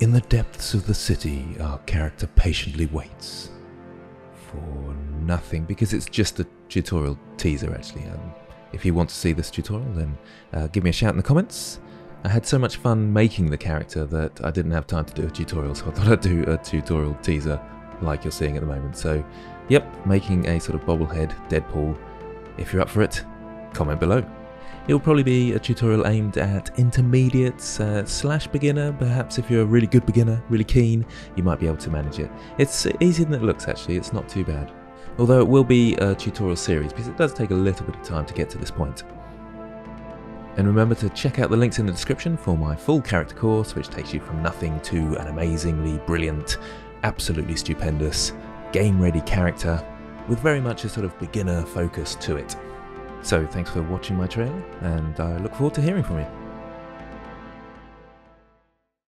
In the depths of the city, our character patiently waits for nothing because it's just a tutorial teaser actually. Um, if you want to see this tutorial, then uh, give me a shout in the comments. I had so much fun making the character that I didn't have time to do a tutorial, so I thought I'd do a tutorial teaser like you're seeing at the moment. So, yep, making a sort of bobblehead Deadpool. If you're up for it, comment below. It will probably be a tutorial aimed at intermediates uh, slash beginner. Perhaps if you're a really good beginner, really keen, you might be able to manage it. It's easier than it looks actually, it's not too bad. Although it will be a tutorial series because it does take a little bit of time to get to this point. And remember to check out the links in the description for my full character course, which takes you from nothing to an amazingly brilliant, absolutely stupendous, game ready character with very much a sort of beginner focus to it. So thanks for watching my trailer, and I look forward to hearing from you.